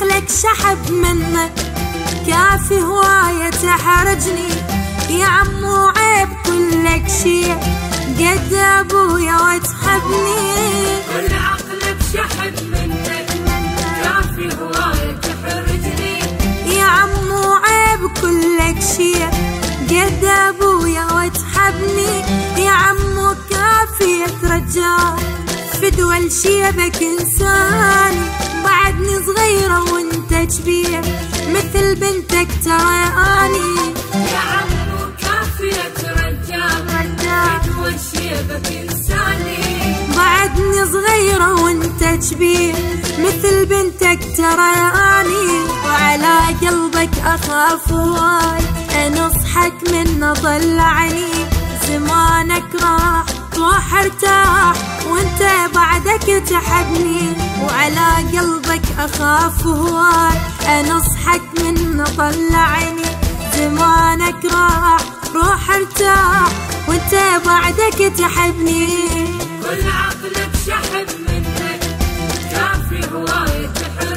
شحب منك كافي هواية تحرجني. يا عمو عيب كلك شي قد أبويا وتحبني. كل عقلك شحب منك كافي هواية تحرجني. يا عمو عيب كلك شي قد أبويا وتحبني. يا عمو كافية رجال فدوى لشيبك إنساني. بعدني صغيرة وانت كبير مثل بنتك ترى أني. يا عمو كافية رجال فدوى شيبك انساني بعدني صغيرة وانت كبير مثل بنتك ترى أني. وعلى قلبك أخاف هواي انصحك من ضلعني زمانك راح روح ارتاح وانت بعدك تحبني. وعلى قلبك أخاف هواي انصحك من طلعني زمانك راح روح ارتاح. وأنت بعدك تحبني. كل عقلك شحب منك. كافي هواية تحرجني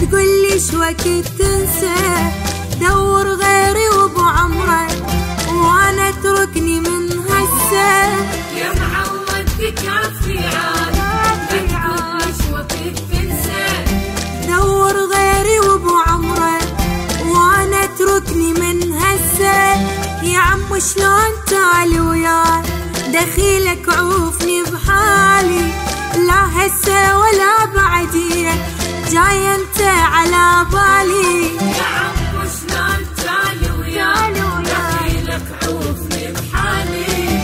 تقوليش وقت تنسى؟ دور غيري وأبو عمرك وأنا أتركني من هسه. يا معود كافي عاد ما تقوليش وقت تنسى. دور غيري وأبو عمرك وأنا أتركني من هسه. يا عم شلون تعال وياي دخيلك عوفني بحالي لا هسه ولا بعدين جاي انت على بالي. يا عمو شلون تعالي وياي دخيلك عوفني بحالي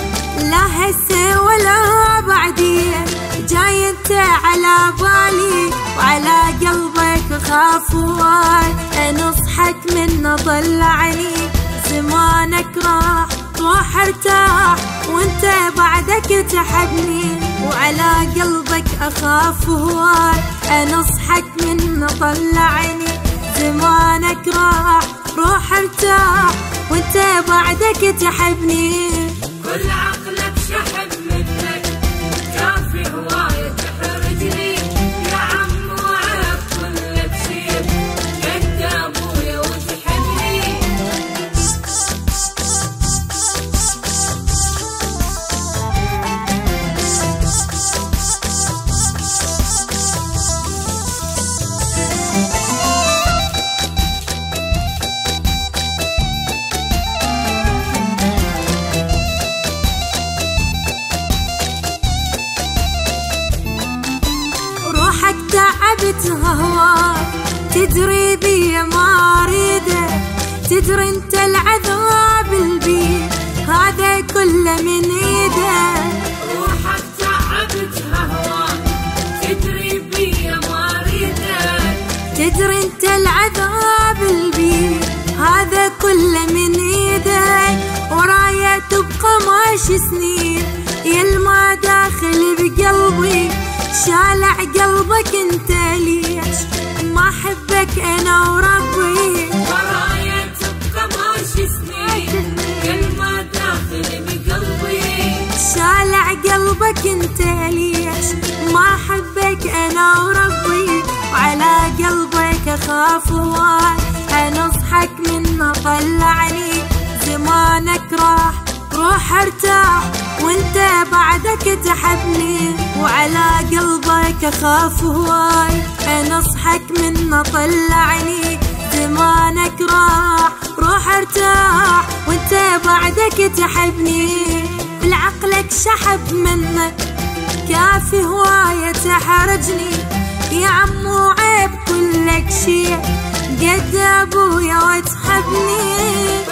لا هسه ولا بعدين جاي انت على بالي. وعلى قلبك خاف انصحك من ضلعني زمانك راح روح ارتاح. وانت بعدك تحبني. وعلى قلبك أخاف هواي أنصحك من طلعني زمانك راح روح ارتاح وانت بعدك تحبني. كل عقلك تعبت هواك تدري بي ما اريده تدري انت العذاب البي هذا كله من إيده. روحك تعبت هواك تدري بي ما اريدك تدري انت العذاب البي هذا كله من إيدك ورايا تبقى ماشي سنين يلما داخل بقلبي شالع قلبك أنا وربي. ورايا تبقى ماشي سنين كل ما داخل بقلبي. شالع قلبك أنت ليش ما أحبك؟ أنا وربي. وعلى قلبك أخاف هواي انصحك من طلعني. زمانك راح روح ارتاح. وأنت بعدك تحبني. وعلى قلبك أخاف هواي من طلعني زمانك راح روح ارتاح وانت بعدك تحبني. العقلك شحب منك كافي هواية تحرجني. يا عمو عيب كلك شي قد أبويا وتحبني.